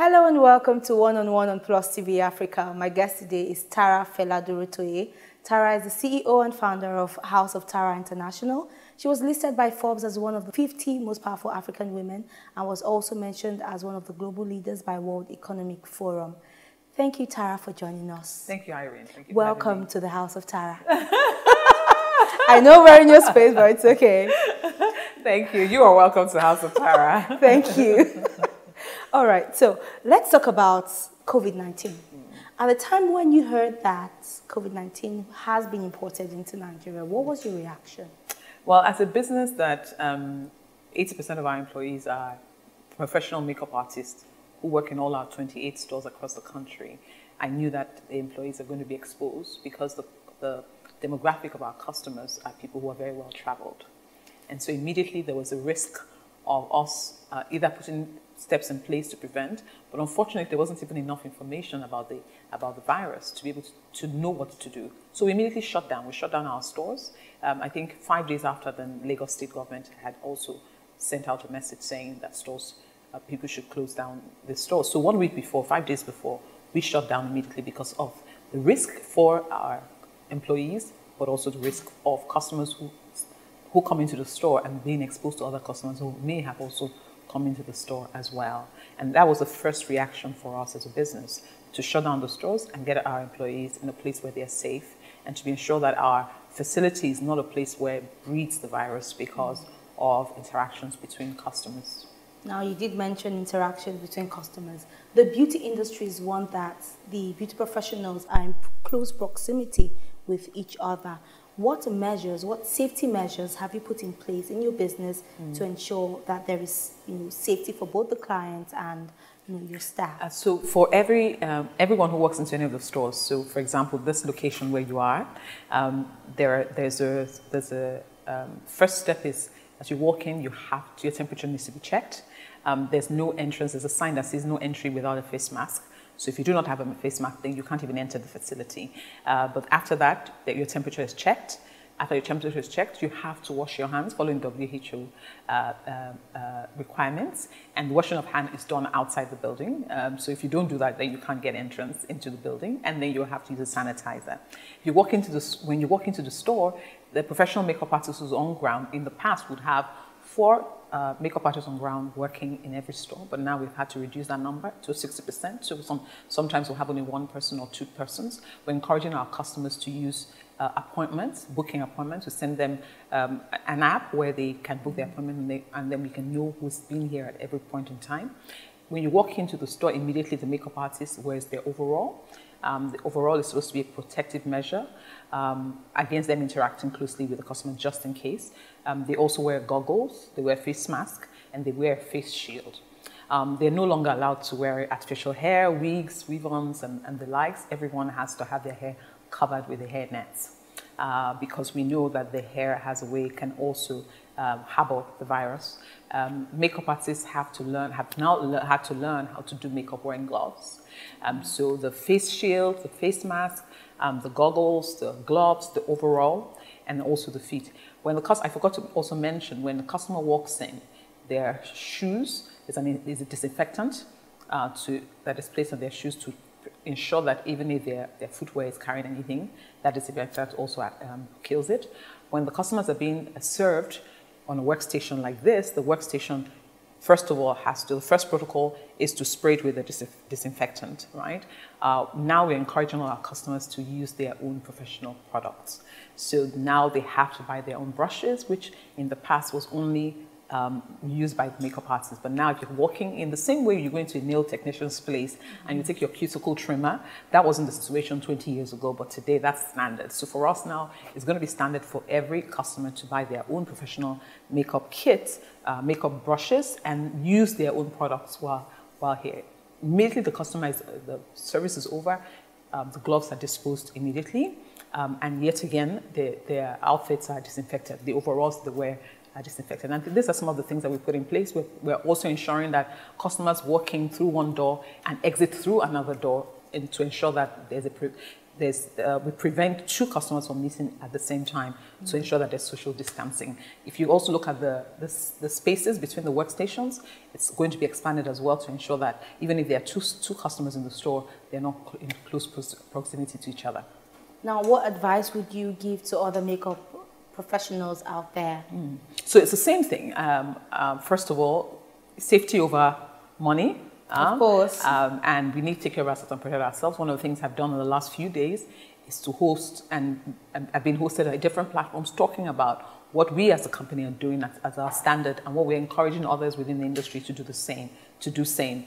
Hello and welcome to One on One on Plus TV Africa. My guest today is Tara Fela Tara is the CEO and founder of House of Tara International. She was listed by Forbes as one of the 50 most powerful African women and was also mentioned as one of the global leaders by World Economic Forum. Thank you, Tara, for joining us. Thank you, Irene. Thank you Welcome to the House of Tara. I know we're in your space, but it's okay. Thank you. You are welcome to House of Tara. Thank you. All right, so let's talk about COVID 19. Mm. At the time when you heard that COVID 19 has been imported into Nigeria, what was your reaction? Well, as a business that um, 80% of our employees are professional makeup artists who work in all our 28 stores across the country, I knew that the employees are going to be exposed because the, the demographic of our customers are people who are very well traveled. And so immediately there was a risk of us uh, either putting steps in place to prevent, but unfortunately there wasn't even enough information about the, about the virus to be able to, to know what to do. So we immediately shut down. We shut down our stores. Um, I think five days after the Lagos state government had also sent out a message saying that stores, uh, people should close down the stores. So one week before, five days before, we shut down immediately because of the risk for our employees, but also the risk of customers who who come into the store and being exposed to other customers who may have also come into the store as well. And that was the first reaction for us as a business to shut down the stores and get our employees in a place where they're safe and to be ensure that our facility is not a place where it breeds the virus because of interactions between customers. Now, you did mention interactions between customers. The beauty industry is one that the beauty professionals are in close proximity with each other what measures, what safety measures have you put in place in your business mm. to ensure that there is you know, safety for both the clients and you know, your staff? Uh, so for every um, everyone who works into any of the stores, so for example, this location where you are, um, there there's a there's a um, first step is as you walk in, you have to, your temperature needs to be checked. Um, there's no entrance. There's a sign that says no entry without a face mask. So if you do not have a face mask, then you can't even enter the facility. Uh, but after that, that your temperature is checked. After your temperature is checked, you have to wash your hands following WHO uh, uh, uh, requirements. And the washing of hand is done outside the building. Um, so if you don't do that, then you can't get entrance into the building, and then you have to use a sanitizer. You walk into the, when you walk into the store, the professional makeup artist who's on ground in the past would have four uh, makeup artists on ground working in every store, but now we've had to reduce that number to 60%. So some, sometimes we'll have only one person or two persons. We're encouraging our customers to use uh, appointments, booking appointments. We send them um, an app where they can book their appointment and, they, and then we can know who's been here at every point in time. When you walk into the store, immediately the makeup artist wears their overall. Um, overall it's supposed to be a protective measure um, against them interacting closely with the customer just in case. Um, they also wear goggles, they wear face mask, and they wear face shield. Um, they're no longer allowed to wear artificial hair, wigs, weave-ons, and, and, the likes. Everyone has to have their hair covered with a hair nets uh, because we know that the hair has a way can also um, harbor the virus. Um, makeup artists have to learn, have now had to learn how to do makeup wearing gloves. Um, so the face shield, the face mask, um, the goggles, the gloves, the overall, and also the feet. When the I forgot to also mention, when the customer walks in, their shoes is, an, is a disinfectant uh, to, that is placed on their shoes to ensure that even if their, their footwear is carrying anything, that disinfectant also um, kills it. When the customers are being served on a workstation like this, the workstation first of all has to, the first protocol is to spray it with a dis disinfectant, right? Uh, now we're encouraging all our customers to use their own professional products. So now they have to buy their own brushes, which in the past was only um, used by makeup artists. But now if you're walking in the same way you go into a nail technician's place and you take your cuticle trimmer, that wasn't the situation 20 years ago, but today that's standard. So for us now, it's going to be standard for every customer to buy their own professional makeup kits, uh, makeup brushes, and use their own products while, while here. Immediately the customer is, the service is over, um, the gloves are disposed immediately. Um, and yet again, the, their outfits are disinfected. The overalls they wear are disinfected. And these are some of the things that we put in place. We're, we're also ensuring that customers walk in through one door and exit through another door and to ensure that there's a there's, uh, we prevent two customers from meeting at the same time mm-hmm. to ensure that there's social distancing. If you also look at the, the, the, spaces between the workstations, it's going to be expanded as well to ensure that even if there are two, two customers in the store, they're not in close proximity to each other. Now, what advice would you give to other makeup professionals out there? Mm. So it's the same thing. Um, um, first of all, safety over money of um, course. Um, and we need to take care of ourselves and protect ourselves. One of the things I've done in the last few days is to host, and I've been hosted at different platforms talking about what we as a company are doing as, as our standard and what we're encouraging others within the industry to do the same, to do same.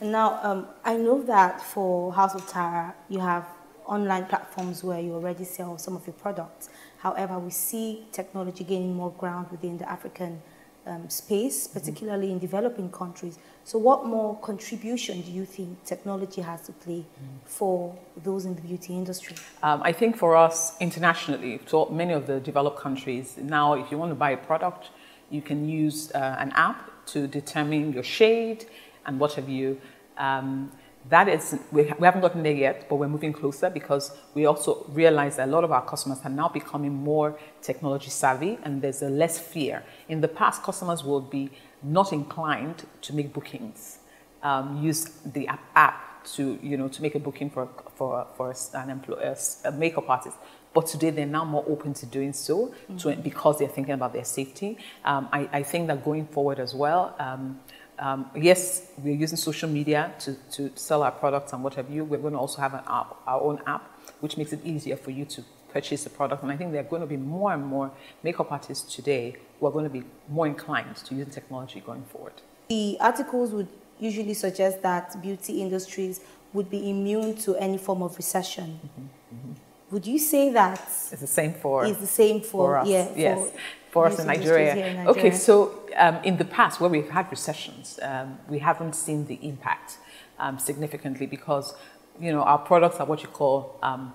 And now, um, I know that for House of Tara, you have online platforms where you already sell some of your products. However, we see technology gaining more ground within the African um, space, particularly mm -hmm. in developing countries. So what more contribution do you think technology has to play for those in the beauty industry? Um, I think for us internationally, so many of the developed countries, now if you want to buy a product, you can use uh, an app to determine your shade and what have you. Um, that is, we, we haven't gotten there yet, but we're moving closer because we also realize that a lot of our customers are now becoming more technology savvy and there's a less fear. In the past, customers would be not inclined to make bookings, um, use the app, app, to you know to make a booking for for for an employer, a makeup artist. But today they're now more open to doing so mm-hmm. to, because they're thinking about their safety. Um, I, I, think that going forward as well. Um, um, yes, we're using social media to, to sell our products and what have you. We're going to also have an app, our own app, which makes it easier for you to purchase the product. And I think there are going to be more and more makeup artists today who are going to be more inclined to using technology going forward. The articles would usually suggest that beauty industries would be immune to any form of recession. Mm -hmm, mm -hmm. Would you say that it's the same for it's the same for, for us? Yeah, yes, for, for us in Nigeria. in Nigeria. Okay, so um, in the past where we've had recessions, um, we haven't seen the impact um, significantly because you know our products are what you call um,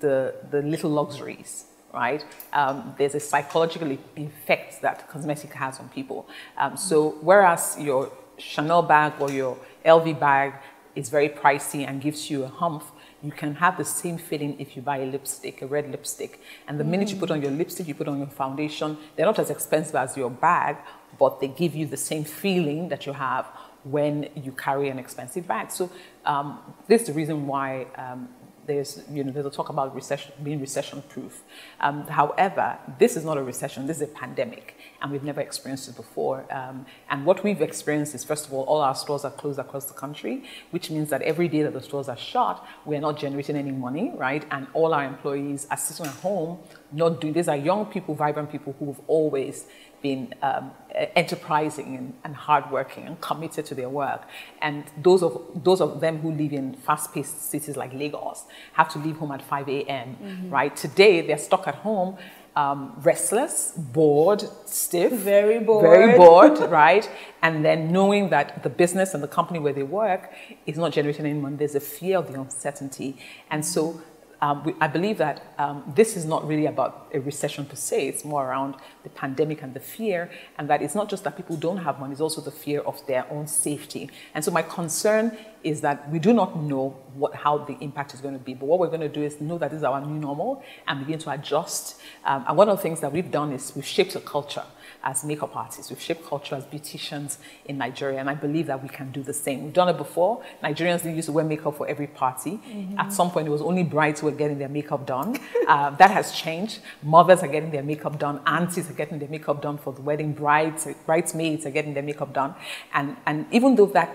the, the little luxuries, right? Um, there's a psychological effect that cosmetic has on people. Um, so whereas your Chanel bag or your LV bag is very pricey and gives you a humph, you can have the same feeling if you buy a lipstick, a red lipstick. And the mm. minute you put on your lipstick, you put on your foundation, they're not as expensive as your bag, but they give you the same feeling that you have when you carry an expensive bag. So um, this is the reason why um, there's, you know, there's a talk about recession, being recession proof. Um, however, this is not a recession, this is a pandemic, and we've never experienced it before. Um, and what we've experienced is, first of all, all our stores are closed across the country, which means that every day that the stores are shut, we're not generating any money, right? And all our employees are sitting at home, not doing, these are young people, vibrant people who've always been um, enterprising and, and, hardworking and committed to their work. And those of, those of them who live in fast-paced cities like Lagos have to leave home at 5 a.m., mm -hmm. right? Today, they're stuck at home, um, restless, bored, stiff. Very bored. Very bored, right? And then knowing that the business and the company where they work is not generating any money, there's a fear of the uncertainty. And so um, we, I believe that um, this is not really about a recession per se. It's more around the pandemic and the fear, and that it's not just that people don't have money, it's also the fear of their own safety. And so my concern is that we do not know what, how the impact is going to be, but what we're going to do is know that this is our new normal and begin to adjust. Um, and one of the things that we've done is we've shaped a culture as makeup artists. We've shaped culture as beauticians in Nigeria, and I believe that we can do the same. We've done it before. Nigerians didn't used to wear makeup for every party. Mm -hmm. At some point, it was only brides who were getting their makeup done. uh, that has changed. Mothers are getting their makeup done. Aunties are getting their makeup done for the wedding. Brides, bridesmaids are getting their makeup done. And, and even though that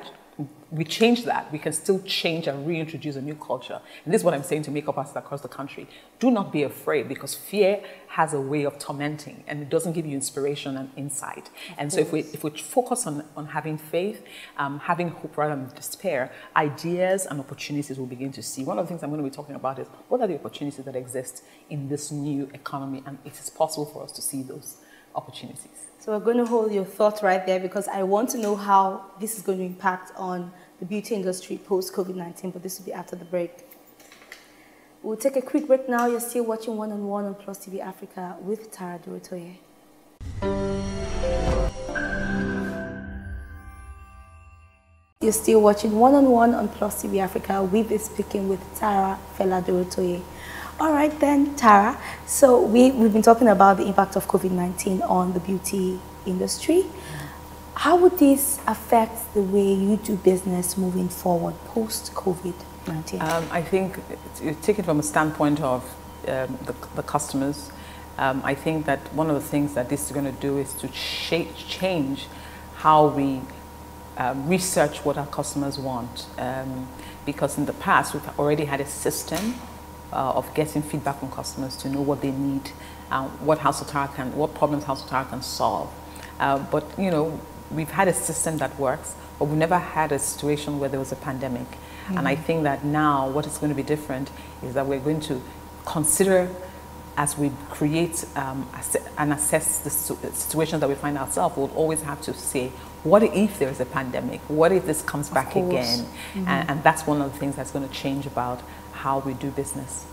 we change that, we can still change and reintroduce a new culture. And this is what I'm saying to makeup artists across the country. Do not be afraid because fear has a way of tormenting and it doesn't give you inspiration and insight. And so if we, if we focus on, on having faith, um, having hope rather than despair, ideas and opportunities will begin to see. One of the things I'm going to be talking about is what are the opportunities that exist in this new economy and it is possible for us to see those opportunities. So we're going to hold your thought right there because I want to know how this is going to impact on the beauty industry post-COVID-19, but this will be after the break. We'll take a quick break now. You're still watching One-on-One on Plus TV Africa with Tara Durotoye. You're still watching One on One on Plus TV Africa. We've been speaking with Tara Fela-Durotoye. All right then, Tara. So we, we've been talking about the impact of COVID-19 on the beauty industry. How would this affect the way you do business moving forward post-COVID-19? Um, I think, taken from a standpoint of um, the, the, customers, um, I think that one of the things that this is going to do is to shape change how we um, research what our customers want. Um, because in the past, we've already had a system uh, of getting feedback from customers to know what they need, uh, what House of Tara can, what problems House of Tara can solve. Uh, but you know, we've had a system that works, but we've never had a situation where there was a pandemic. Mm. And I mm-hmm. think that now what is going to be different is that we're going to consider as we create um, and assess the situation that we find ourselves, we'll always have to say, what if there is a pandemic? What if this comes back again? Mm -hmm. and, and, that's one of the things that's going to change about how we do business.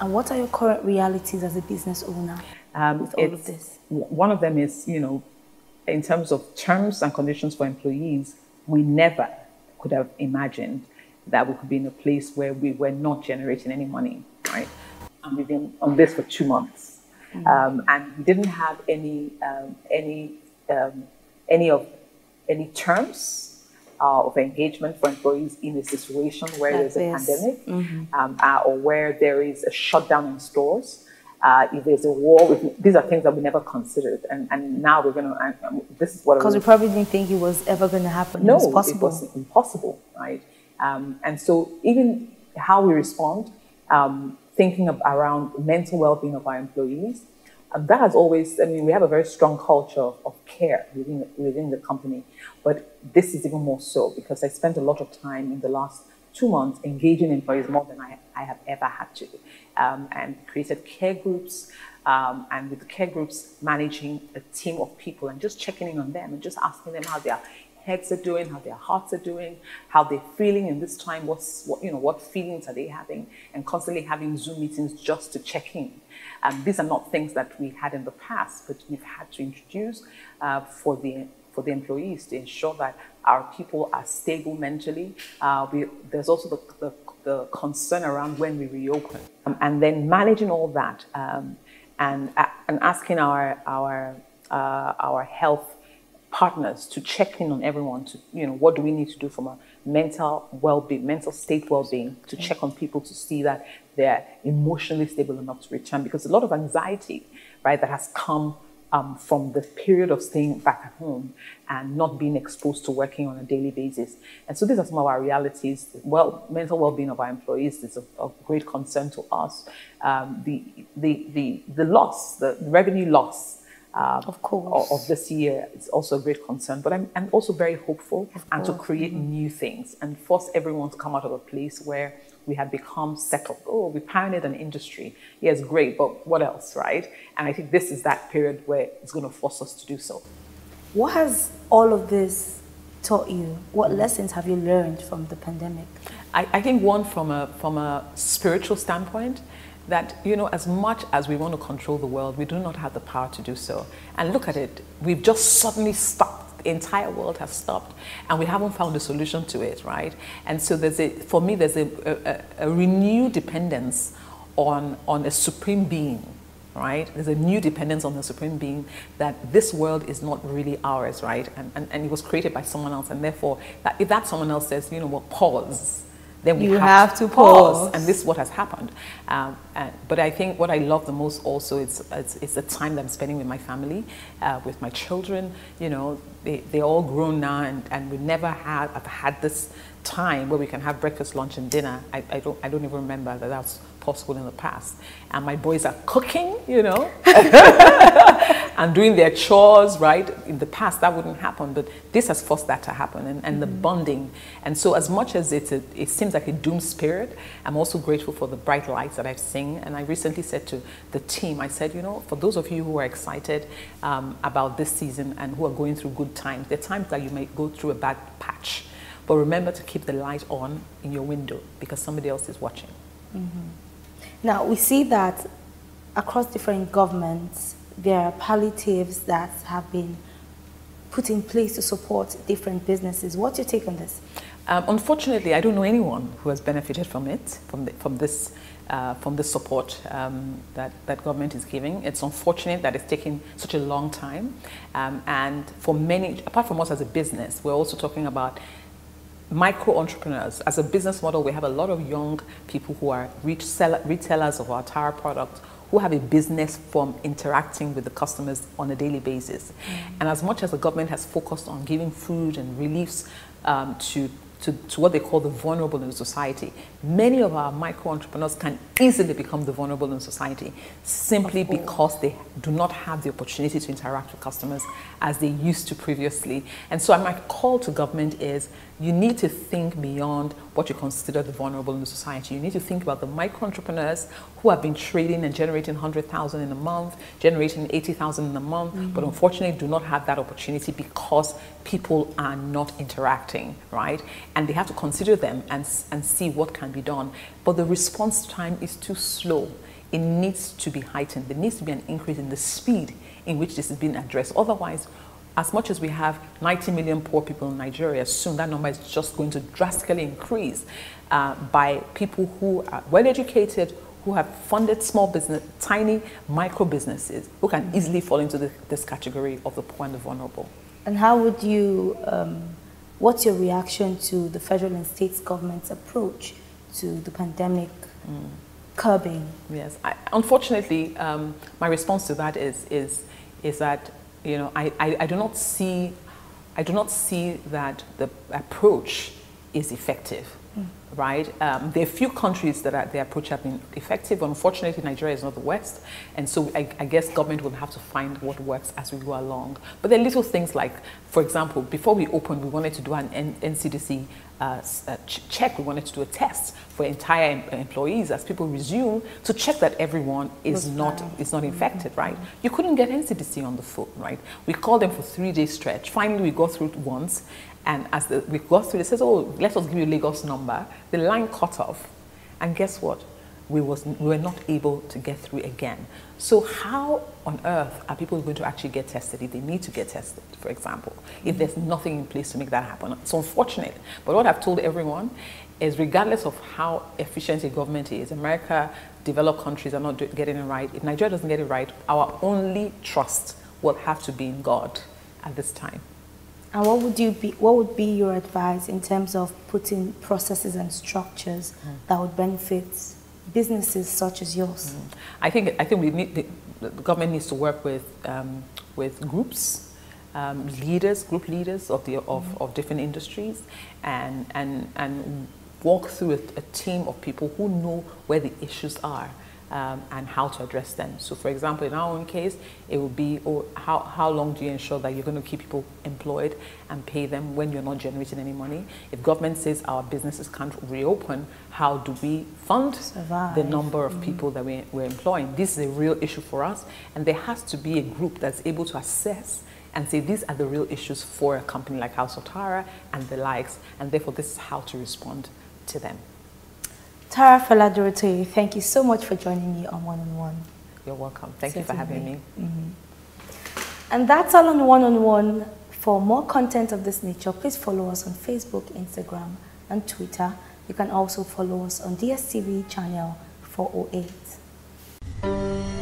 And what are your current realities as a business owner um, with all of this? One of them is, you know, in terms of terms and conditions for employees, we never could have imagined that we could be in a place where we were not generating any money, right? And we've been on this for two months, mm-hmm. um, and we didn't have any um, any um, any of any terms uh, of engagement for employees in a situation where that there's a pandemic mm-hmm. Um, uh, or where there is a shutdown in stores uh, if there's a war, if, these are things that we never considered, and, and now we're going to. Um, this is what because we probably didn't think it was ever going to happen. No, it was possible. It was impossible, right? Um, and so even how we respond, um, thinking of, around mental well-being of our employees, um, that has always. I mean, we have a very strong culture of, of care within within the company, but this is even more so because I spent a lot of time in the last two months engaging employees more than I, I have ever had to um, and created care groups. Um, and with the care groups, managing a team of people and just checking in on them and just asking them how their heads are doing, how their hearts are doing, how they're feeling in this time, what's, what, you know, what feelings are they having, and constantly having Zoom meetings just to check in. Um, these are not things that we had in the past, but we've had to introduce uh, for the for the employees to ensure that our people are stable mentally. Uh, we, there's also the, the the concern around when we reopen, um, and then managing all that um, and, uh, and asking our, our, uh, our health partners to check in on everyone to, you know, what do we need to do from a mental well-being, mental state well-being, to check on people to see that they're emotionally stable enough to return because a lot of anxiety, right, that has come um, from the period of staying back at home and not being exposed to working on a daily basis. And so these are some of our realities. Well, mental well-being of our employees is of, great concern to us. Um, the, the, the, the loss, the revenue loss uh, of course of, this year is also a great concern. But I'm, I'm also very hopeful and to create mm-hmm. new things and force everyone to come out of a place where we have become settled. Oh, we pioneered an industry. Yes, great, but what else, right? And I think this is that period where it's going to force us to do so. What has all of this taught you? What lessons have you learned from the pandemic? I, I think one from a from a spiritual standpoint that you know as much as we want to control the world we do not have the power to do so and look at it we've just suddenly stopped the entire world has stopped and we haven't found a solution to it, right? And so there's a, for me, there's a, a, a renewed dependence on, on a supreme being, right? There's a new dependence on the supreme being that this world is not really ours, right? And, and, and it was created by someone else. And therefore, that if that someone else says, you know what, pause, then we you have, have to pause. pause. And this is what has happened. Um, and, but I think what I love the most also is it's, it's the time that I'm spending with my family, uh, with my children. You know, they, they're all grown now and, and we never had, I've had this time where we can have breakfast, lunch, and dinner. I, I, don't, I don't even remember that that's possible in the past. And my boys are cooking, you know, and doing their chores, right? In the past, that wouldn't happen, but this has forced that to happen and, and mm -hmm. the mm-hmm. bonding. And so, as much as it's a, it seems like a doom spirit, I'm also grateful for the bright lights that I've seen. And I recently said to the team, I said, you know, for those of you who are excited um, about this season and who are going through good times, there are times that you may go through a bad patch. But remember to keep the light on in your window because somebody else is watching. Mm -hmm. Now, we see that across different governments, there are palliatives that have been put in place to support different businesses. What's your take on this? Um, unfortunately, I don't know anyone who has benefited from it, from, the, from this, uh, from the support um, that, that government is giving. It's unfortunate that it's taking such a long time. Um, and for many, apart from us as a business, we're also talking about micro entrepreneurs. As a business model, we have a lot of young people who are retailers of our Tara products who have a business from interacting with the customers on a daily basis. Mm. And as much as the government has focused on giving food and reliefs um, to to, to what they call the vulnerable in society. Many of our micro entrepreneurs can easily become the vulnerable in society simply because they do not have the opportunity to interact with customers as they used to previously. And so my call to government is you need to think beyond what you consider the vulnerable in the society. You need to think about the micro entrepreneurs who have been trading and generating 100,000 in a month, generating 80,000 in a month, mm-hmm. but unfortunately do not have that opportunity because people are not interacting, right? And they have to consider them and, and see what can be done. But the response time is too slow. It needs to be heightened. There needs to be an increase in the speed in which this is being addressed. Otherwise, as much as we have 90 million poor people in Nigeria, soon that number is just going to drastically increase uh, by people who are well educated, who have funded small business, tiny micro businesses, who can easily fall into the, this category of the poor and the vulnerable. And how would you, um, what's your reaction to the federal and state government's approach to the pandemic mm. curbing? Yes, I, unfortunately, um, my response to that is, is, is that you know, I, I, I do not see, I do not see that the approach is effective. Mm. Right? Um, there are few countries that are, the approach have been effective. Unfortunately, Nigeria is not the West, and so I, I, guess government will have to find what works as we go along. But there are little things like, for example, before we opened, we wanted to do an N- NCDC uh, check. We wanted to do a test for entire em- employees as people resume to check that everyone is not is not infected. Mm-hmm. Right? You couldn't get NCDC on the phone. Right? We called them for three days stretch. Finally, we got through it once, and as the, we got through, it says, "Oh, let us give you Lagos number." The line cut off, and guess what? we, was, we were not able to get through again. So how on earth are people going to actually get tested if they need to get tested, for example, if there's nothing in place to make that happen? It's unfortunate. But what I've told everyone is regardless of how efficient a government is, America, developed countries are not getting it right. If Nigeria doesn't get it right, our only trust will have to be in God at this time. And what would you be? What would be your advice in terms of putting processes and structures mm. that would benefit businesses such as yours? Mm. I think I think we need the, the government needs to work with um, with groups. Um, leaders, group leaders of the of, mm. of different industries, and and and walk through a, a team of people who know where the issues are um, and how to address them. So for example, in our own case, it would be oh, how, how long do you ensure that you're going to keep people employed and pay them when you're not generating any money? If government says our businesses can't reopen, how do we fund Survive. the number of mm-hmm. people that we, we're employing? This is a real issue for us, and there has to be a group that's able to assess and say these are the real issues for a company like House of Tara and the likes, and therefore this is how to respond to them. Tara Fela thank you so much for joining me on One on One. You're welcome. Thank Certainly. you for having me. Mm -hmm. And that's all on One on One. For more content of this nature, please follow us on Facebook, Instagram, and Twitter. You can also follow us on DSTV channel 408.